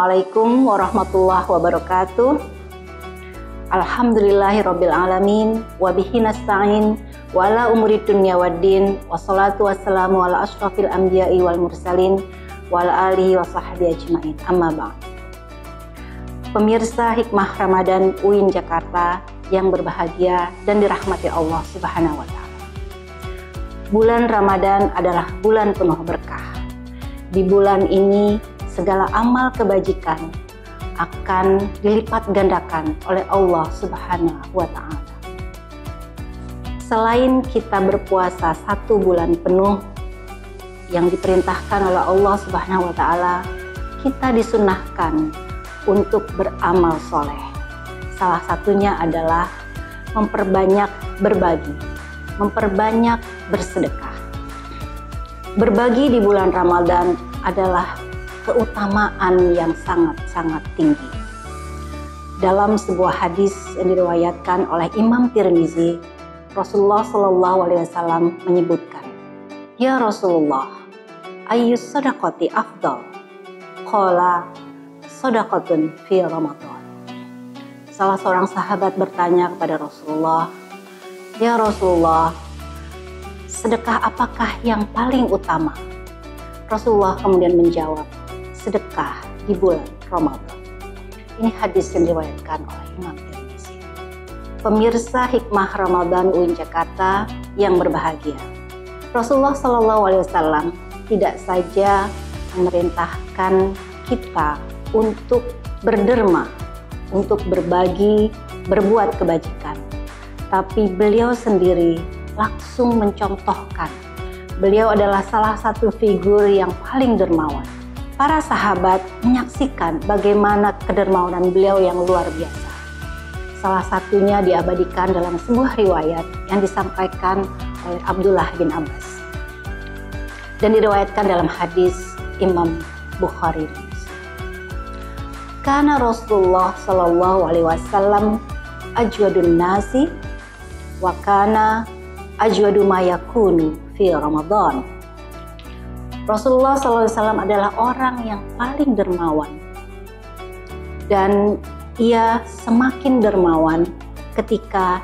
Assalamualaikum warahmatullahi wabarakatuh. Alhamdulillahirabbil alamin wa bihi nasta'in wa ala umuri dunya waddin wassalatu wassalamu ala asyrafil anbiya'i wal mursalin wa ala alihi wa sahbihi ajmain. Amma ba'd. Pemirsa Hikmah Ramadan UIN Jakarta yang berbahagia dan dirahmati Allah Subhanahu wa taala. Bulan Ramadan adalah bulan penuh berkah. Di bulan ini segala amal kebajikan akan dilipat gandakan oleh Allah Subhanahu wa Ta'ala. Selain kita berpuasa satu bulan penuh yang diperintahkan oleh Allah Subhanahu wa Ta'ala, kita disunahkan untuk beramal soleh. Salah satunya adalah memperbanyak berbagi, memperbanyak bersedekah. Berbagi di bulan Ramadan adalah keutamaan yang sangat-sangat tinggi. Dalam sebuah hadis yang diriwayatkan oleh Imam Tirmizi, Rasulullah Shallallahu Alaihi Wasallam menyebutkan, Ya Rasulullah, ayus sadaqati afdal, kola sadaqatun fi Ramadan. Salah seorang sahabat bertanya kepada Rasulullah, Ya Rasulullah, sedekah apakah yang paling utama? Rasulullah kemudian menjawab, sedekah di bulan Ramadan. Ini hadis yang diriwayatkan oleh Imam Tirmizi. Pemirsa hikmah Ramadan UIN Jakarta yang berbahagia. Rasulullah Shallallahu Alaihi Wasallam tidak saja memerintahkan kita untuk berderma, untuk berbagi, berbuat kebajikan, tapi beliau sendiri langsung mencontohkan. Beliau adalah salah satu figur yang paling dermawan para sahabat menyaksikan bagaimana kedermawanan beliau yang luar biasa. Salah satunya diabadikan dalam sebuah riwayat yang disampaikan oleh Abdullah bin Abbas dan diriwayatkan dalam hadis Imam Bukhari. Karena Rasulullah Shallallahu Alaihi Wasallam ajwadun nasi wa kana ajwadu mayakunu fi Ramadan Rasulullah SAW adalah orang yang paling dermawan dan ia semakin dermawan ketika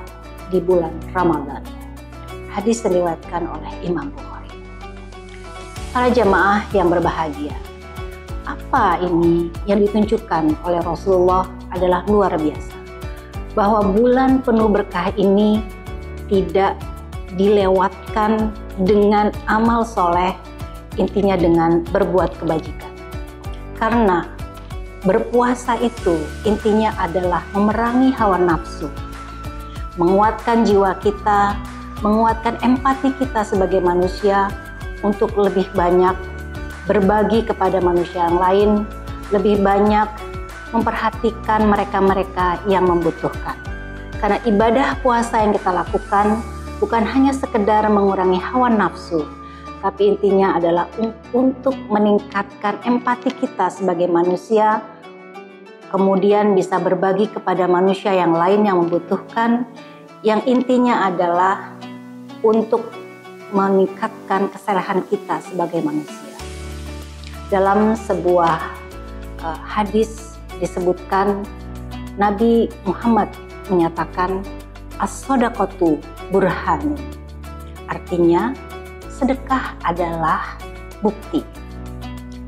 di bulan Ramadan. Hadis diriwayatkan oleh Imam Bukhari. Para jemaah yang berbahagia, apa ini yang ditunjukkan oleh Rasulullah adalah luar biasa. Bahwa bulan penuh berkah ini tidak dilewatkan dengan amal soleh intinya dengan berbuat kebajikan. Karena berpuasa itu intinya adalah memerangi hawa nafsu, menguatkan jiwa kita, menguatkan empati kita sebagai manusia untuk lebih banyak berbagi kepada manusia yang lain, lebih banyak memperhatikan mereka-mereka yang membutuhkan. Karena ibadah puasa yang kita lakukan bukan hanya sekedar mengurangi hawa nafsu, tapi intinya adalah untuk meningkatkan empati kita sebagai manusia, kemudian bisa berbagi kepada manusia yang lain yang membutuhkan, yang intinya adalah untuk meningkatkan kesalahan kita sebagai manusia. Dalam sebuah uh, hadis disebutkan Nabi Muhammad menyatakan as-sadaqatu burhan. Artinya sedekah adalah bukti.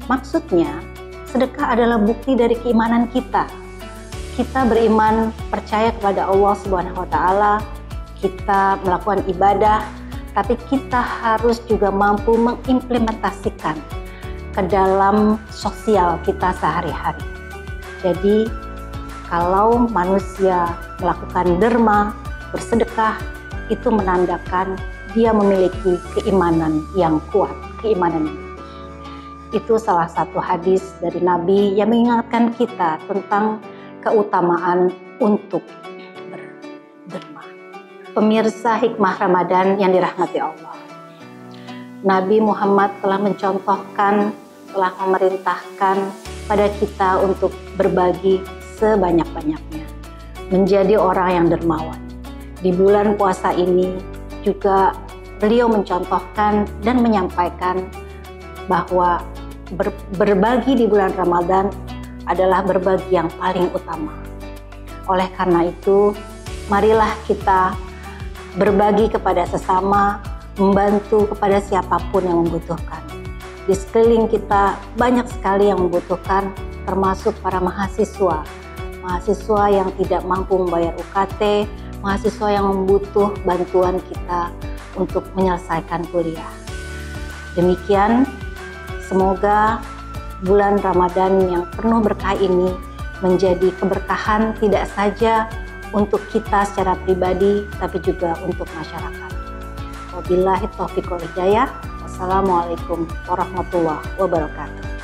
Maksudnya, sedekah adalah bukti dari keimanan kita. Kita beriman, percaya kepada Allah Subhanahu wa taala, kita melakukan ibadah, tapi kita harus juga mampu mengimplementasikan ke dalam sosial kita sehari-hari. Jadi, kalau manusia melakukan derma, bersedekah, itu menandakan dia memiliki keimanan yang kuat, keimanan yang. Itu salah satu hadis dari Nabi yang mengingatkan kita tentang keutamaan untuk berderma. Pemirsa hikmah Ramadan yang dirahmati Allah. Nabi Muhammad telah mencontohkan, telah memerintahkan pada kita untuk berbagi sebanyak-banyaknya. Menjadi orang yang dermawan. Di bulan puasa ini juga beliau mencontohkan dan menyampaikan bahwa ber, berbagi di bulan Ramadan adalah berbagi yang paling utama. Oleh karena itu, marilah kita berbagi kepada sesama, membantu kepada siapa pun yang membutuhkan. Di sekeliling kita banyak sekali yang membutuhkan, termasuk para mahasiswa. Mahasiswa yang tidak mampu membayar UKT, mahasiswa yang membutuh bantuan kita untuk menyelesaikan kuliah. Demikian, semoga bulan Ramadan yang penuh berkah ini menjadi keberkahan tidak saja untuk kita secara pribadi, tapi juga untuk masyarakat. Wabillahi taufiq wal. Wassalamualaikum warahmatullahi wabarakatuh.